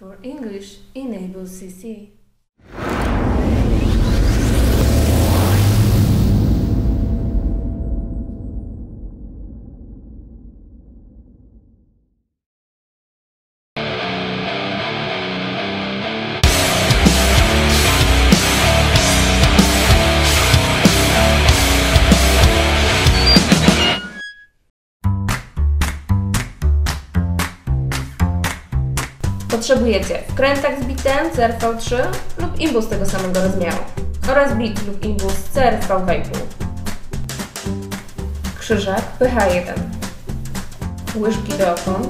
For English, enable CC. Potrzebujecie wkrętak z bitem CRV3 lub imbus tego samego rozmiaru oraz bit lub imbus CRV2,5. Krzyżak PH1 Łyżki do opon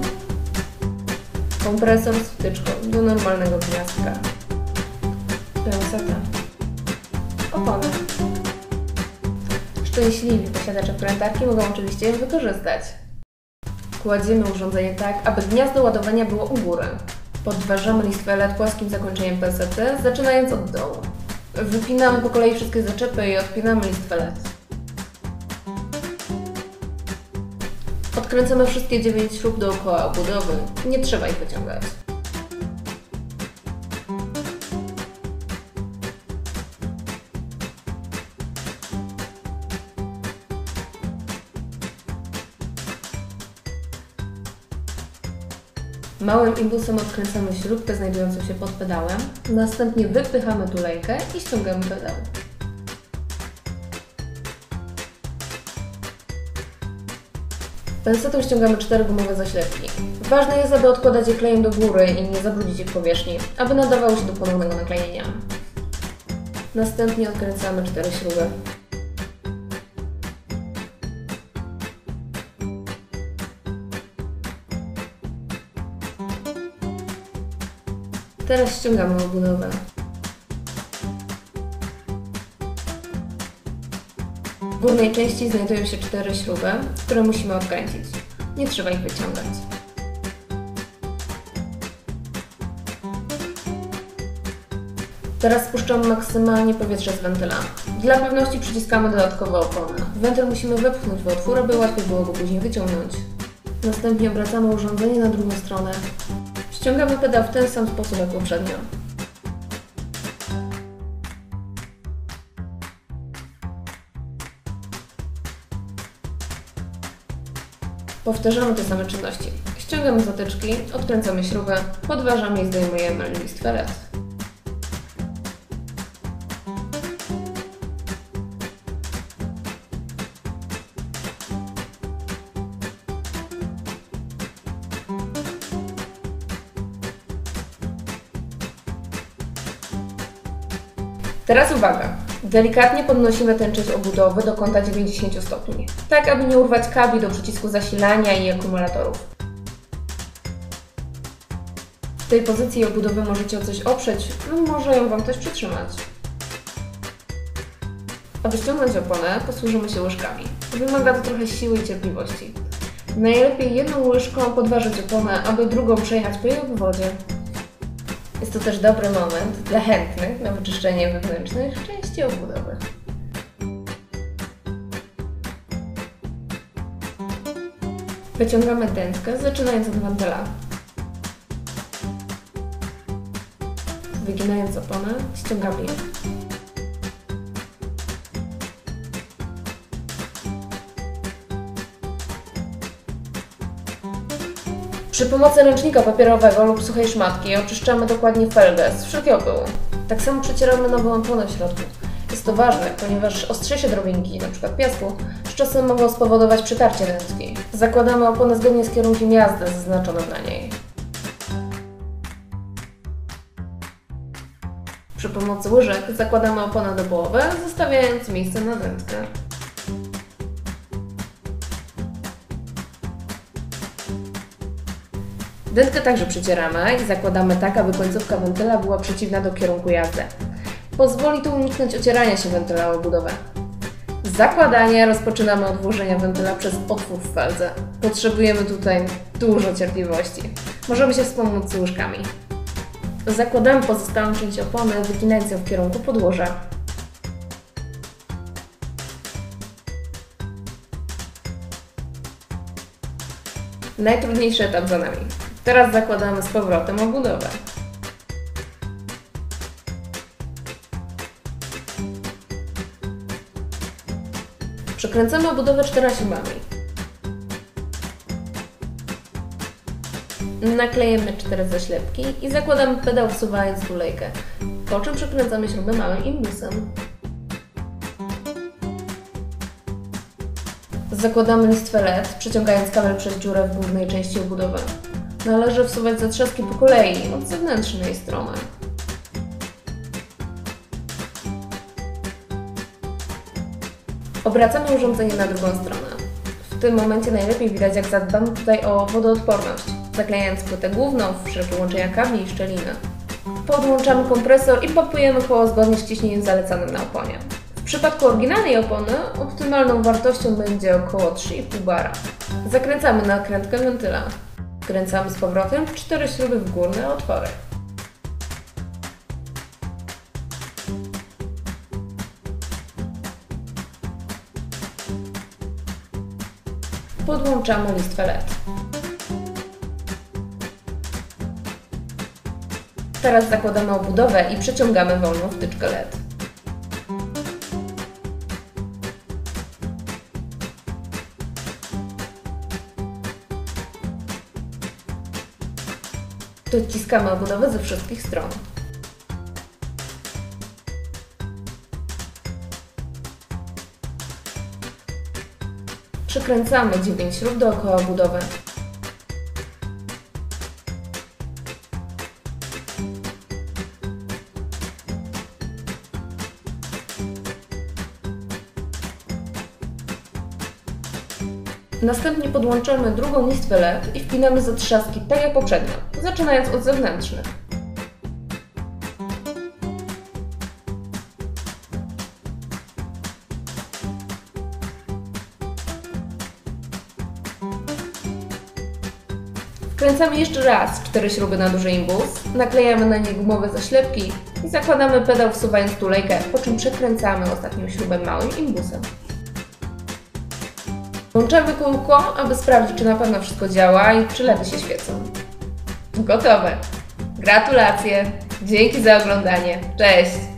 Kompresor z wtyczką do normalnego gniazdka Penseta Opony Szczęśliwi posiadacze wkrętarki mogą oczywiście je wykorzystać. Kładziemy urządzenie tak, aby gniazdo ładowania było u góry. Podważamy listwę LED płaskim zakończeniem PST, zaczynając od dołu. Wypinamy po kolei wszystkie zaczepy i odpinamy listwę LED. Odkręcamy wszystkie 9 śrub dookoła obudowy. Nie trzeba ich wyciągać. Małym imbusem odkręcamy śrubkę znajdującą się pod pedałem, następnie wypychamy tulejkę i ściągamy pedał. Pensetą ściągamy cztery gumowe zaślepki. Ważne jest, aby odkładać je klejem do góry i nie zabrudzić ich powierzchni, aby nadawało się do ponownego naklejenia. Następnie odkręcamy cztery śruby. Teraz ściągamy obudowę. W górnej części znajdują się cztery śruby, które musimy odkręcić. Nie trzeba ich wyciągać. Teraz spuszczamy maksymalnie powietrze z wentyla. Dla pewności przyciskamy dodatkowe opony. Wentyl musimy wepchnąć w otwór, aby łatwiej było go później wyciągnąć. Następnie obracamy urządzenie na drugą stronę. Ściągamy pedał w ten sam sposób jak poprzednio. Powtarzamy te same czynności. Ściągamy zatyczki, odkręcamy śrubę, podważamy i zdejmujemy listwę LED. Teraz uwaga! Delikatnie podnosimy tę część obudowy do kąta 90 stopni, tak aby nie urwać kabli do przycisku zasilania i akumulatorów. W tej pozycji obudowy możecie o coś oprzeć lub może ją Wam ktoś przytrzymać. Aby ściągnąć oponę, posłużymy się łyżkami. Wymaga to trochę siły i cierpliwości. Najlepiej jedną łyżką podważyć oponę, aby drugą przejechać po jej obwodzie. Jest to też dobry moment dla chętnych na wyczyszczenie wewnętrznych części obudowy. Wyciągamy dętkę, zaczynając od wentyla. Wyginając oponę, ściągamy ją. Przy pomocy ręcznika papierowego lub suchej szmatki oczyszczamy dokładnie felgę z wszelkiego pyłu. Tak samo przecieramy nową ampunę w środku. Jest to ważne, ponieważ ostrzejsze drobinki, np. piasku, z czasem mogą spowodować przetarcie dętki. Zakładamy oponę zgodnie z kierunkiem jazdy zaznaczonym na niej. Przy pomocy łyżek zakładamy oponę do połowy, zostawiając miejsce na dętkę. Dętkę także przycieramy i zakładamy tak, aby końcówka wentyla była przeciwna do kierunku jazdy. Pozwoli to uniknąć ocierania się wentyla o budowę. Zakładanie rozpoczynamy od włożenia wentyla przez otwór w feldze. Potrzebujemy tutaj dużo cierpliwości. Możemy się wspomóc łyżkami. Zakładamy pozostałą część opony, wyginając ją w kierunku podłoża. Najtrudniejszy etap za nami. Teraz zakładamy z powrotem obudowę. Przekręcamy obudowę czterasiubami. Naklejemy cztery zaślepki i zakładamy pedał wsuwając tulejkę, po czym przekręcamy śrubę małym imbusem. Zakładamy listwę LED, przeciągając kabel przez dziurę w górnej części obudowy. Należy wsuwać zatrzaski po kolei, od zewnętrznej strony. Obracamy urządzenie na drugą stronę. W tym momencie najlepiej widać, jak zadbamy tutaj o wodoodporność, zaklejając płytę główną, wszelkie łączenia kabli i szczeliny. Podłączamy kompresor i pompujemy koło zgodnie z ciśnieniem zalecanym na oponie. W przypadku oryginalnej opony optymalną wartością będzie około 3,5 bara. Zakręcamy nakrętkę wentyla. Wkręcamy z powrotem cztery śruby w górne otwory. Podłączamy listwę LED. Teraz zakładamy obudowę i przeciągamy wolną wtyczkę LED. Dociskamy obudowę ze wszystkich stron. Przykręcamy 9 śrub dookoła obudowy. Następnie podłączamy drugą listwę LED i wpinamy zatrzaski tak jak poprzednio, zaczynając od zewnętrznych. Wkręcamy jeszcze raz cztery śruby na duży imbus, naklejamy na nie gumowe zaślepki i zakładamy pedał wsuwając tulejkę, po czym przekręcamy ostatnią śrubę małym imbusem. Włączamy kółko, aby sprawdzić, czy na pewno wszystko działa i czy LEDy się świecą. Gotowe! Gratulacje! Dzięki za oglądanie. Cześć!